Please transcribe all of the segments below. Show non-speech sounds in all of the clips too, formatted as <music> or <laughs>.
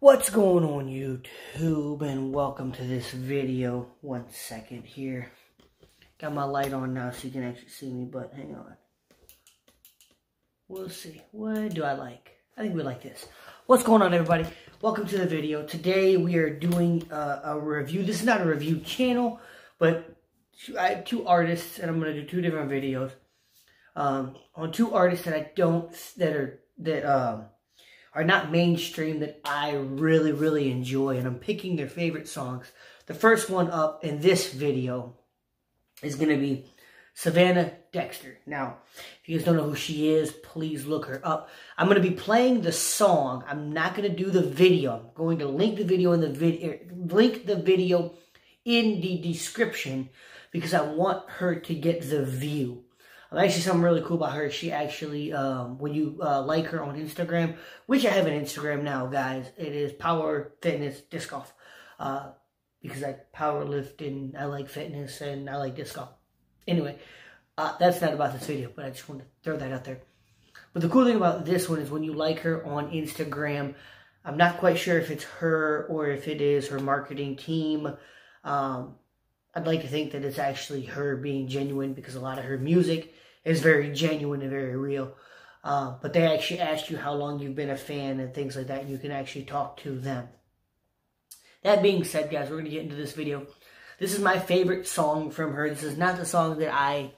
What's going on YouTube and welcome to this video. One second here. Got my light on now so you can actually see me, but hang on. We'll see. What do I like? I think we like this. What's going on everybody? Welcome to the video. Today we are doing uh, a review. This is not a review channel, but I have two artists and I'm going to do two different videos. Um, on two artists that I don't, that are, that, um, are not mainstream that I really, really enjoy. And I'm picking their favorite songs. The first one up in this video is going to be Savannah Dexter. Now, if you guys don't know who she is, please look her up. I'm going to be playing the song. I'm not going to do the video. I'm going to link the video in the video, er, link the video in the description because I want her to get the view. Actually, something really cool about her. She actually, um, when you uh, like her on Instagram, which I have an Instagram now, guys, it is Power Fitness Disc Golf. Uh, because I power lift and I like fitness and I like disc golf. Anyway, uh, that's not about this video, but I just want to throw that out there. But the cool thing about this one is when you like her on Instagram, I'm not quite sure if it's her or if it is her marketing team. Um, I'd like to think that it's actually her being genuine because a lot of her music is very genuine and very real. Uh, but they actually ask you how long you've been a fan and things like that, and you can actually talk to them. That being said, guys, we're going to get into this video. This is my favorite song from her. This is not the song that I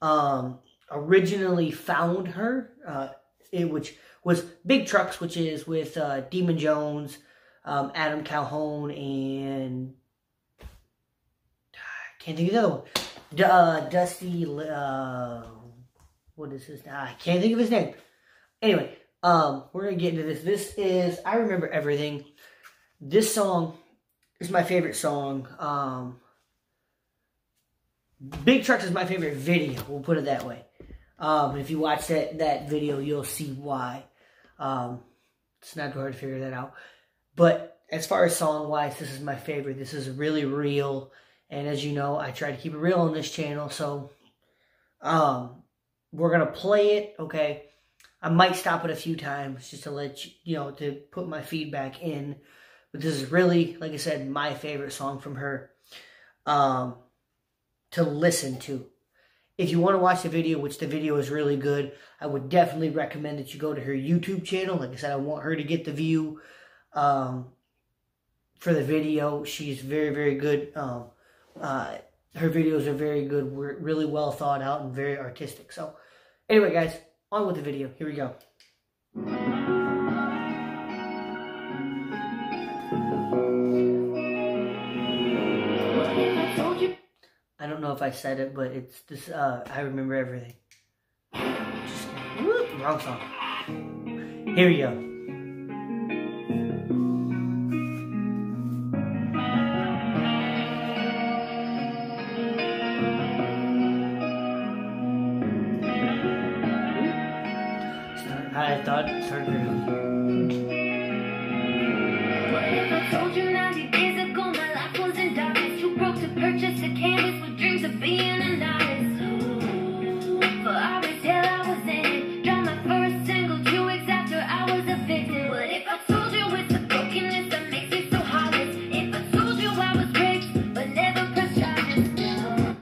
um, originally found her, uh, it, which was Big Trucks, which is with uh, Demun Jones, um, Adam Calhoun, and can't think of the other one. D uh, Dusty, uh, what is his name? I can't think of his name. Anyway, um, we're going to get into this. This is, I Remember Everything. This song is my favorite song. Um, Big Trucks is my favorite video, we'll put it that way. Um, if you watch that, that video, you'll see why. Um, it's not hard to figure that out. But as far as song-wise, this is my favorite. This is really real. And as you know, I try to keep it real on this channel. So um, we're to play it, okay? I might stop it a few times just to let you, you know, to put my feedback in. But this is really, like I said, my favorite song from her um, to listen to. If you want to watch the video, which the video is really good, I would definitely recommend that you go to her YouTube channel. Like I said, I want her to get the view um, for the video. She's very, very good. Um, uh, her videos are very good, really well thought out, and very artistic. So, anyway, guys, on with the video. Here we go. I don't know if I said it, but it's this. Uh, I remember everything. Just, whoop, wrong song. Here we go. Never pressed charges.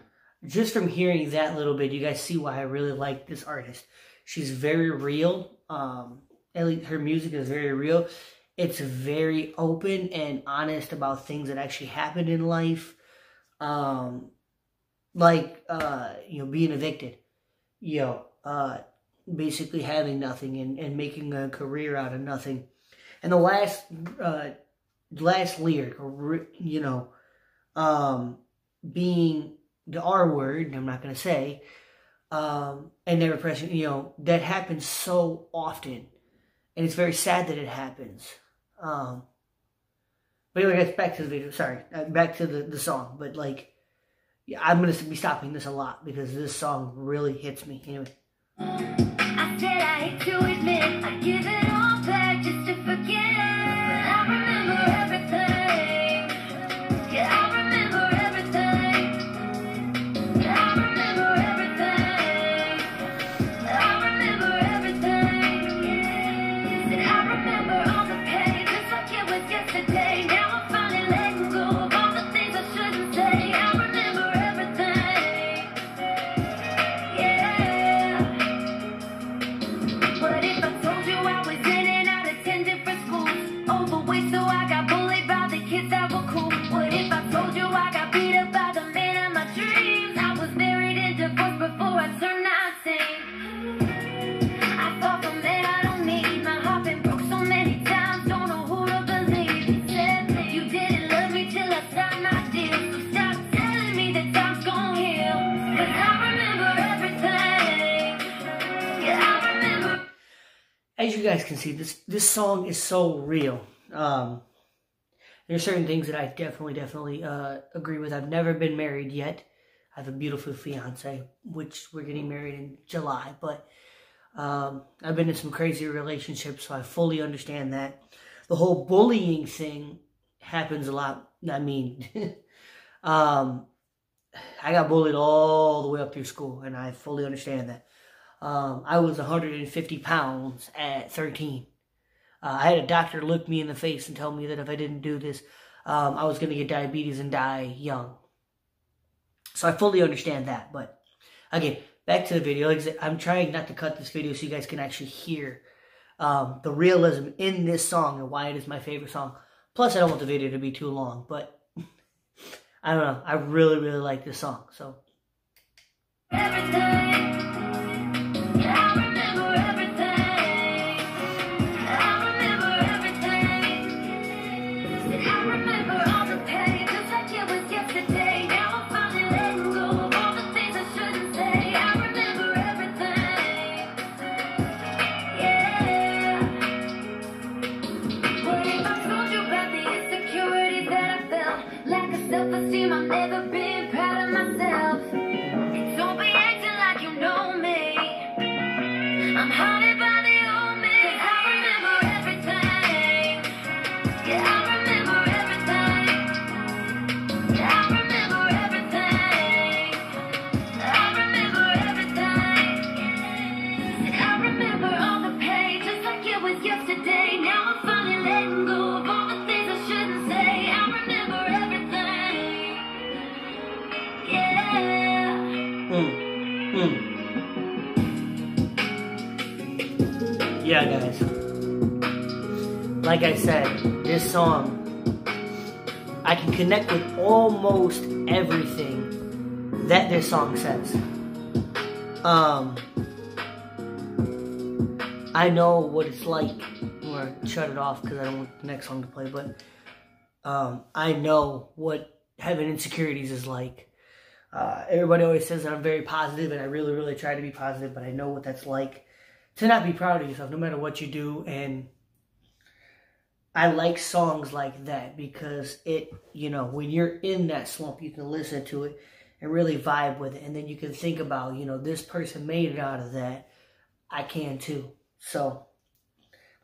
Just from hearing that little bit, you guys see why I really like this artist. She's very real. Um, her music is very real. It's very open and honest about things that actually happened in life. Um, like, uh, you know, being evicted. You know, uh, basically having nothing and, and making a career out of nothing. And the last, uh, last lyric, you know, um, being the R word, I'm not going to say, um, and never pressing, you know, that happens so often. And it's very sad that it happens. Um, but anyway, guys, back to the video. Sorry, uh, back to the, the song. But, like, yeah, I'm going to be stopping this a lot because this song really hits me. Anyway. I guys can see, this this song is so real. Um, there's certain things that I definitely, definitely uh, agree with. I've never been married yet. I have a beautiful fiance, which we're getting married in July. But um, I've been in some crazy relationships, so I fully understand that. The whole bullying thing happens a lot. I mean, <laughs> um, I got bullied all the way up through school, and I fully understand that. Um, I was 150 pounds at 13. Uh, I had a doctor look me in the face and tell me that if I didn't do this, um, I was going to get diabetes and die young. So I fully understand that. But again, back to the video. I'm trying not to cut this video so you guys can actually hear um, the realism in this song and why it is my favorite song. Plus, I don't want the video to be too long, but <laughs> I don't know. I really, really like this song. So. Yeah, guys. Like I said, this song, I can connect with almost everything that this song says. Um, I know what it's like. I'm gonna shut it off because I don't want the next song to play, but um, I know what having insecurities is like. Uh, everybody always says that I'm very positive, and I really, really try to be positive, but I know what that's like to not be proud of yourself no matter what you do and I like songs like that because it, you know, when you're in that slump, you can listen to it and really vibe with it. And then you can think about, you know, this person made it out of that. I can too. So,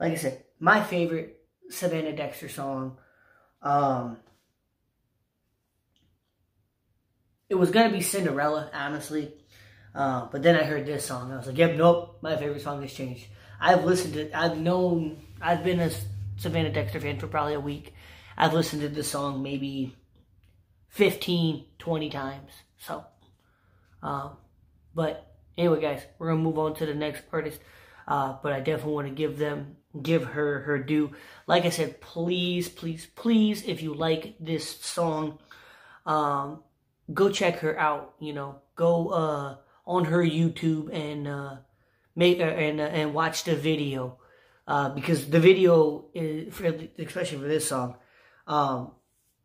like I said, my favorite Savannah Dexter song, um, it was going to be Cinderella, honestly. Uh, but then I heard this song. I was like, yep, nope, my favorite song has changed. I've listened to, I've known, I've been a Savannah Dexter fan for probably a week. I've listened to this song maybe 15, 20 times. So, um, but anyway, guys, we're gonna move on to the next artist. Uh, but I definitely want to give them, give her her due. Like I said, please, please, please, if you like this song, um, go check her out. You know, go uh on her YouTube and uh, make uh, and uh, and watch the video uh, because the video is for, especially for this song um,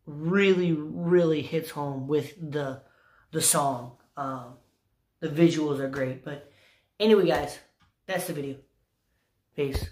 really really hits home with the the song. Um, the visuals are great, but anyway, guys, that's the video. Peace.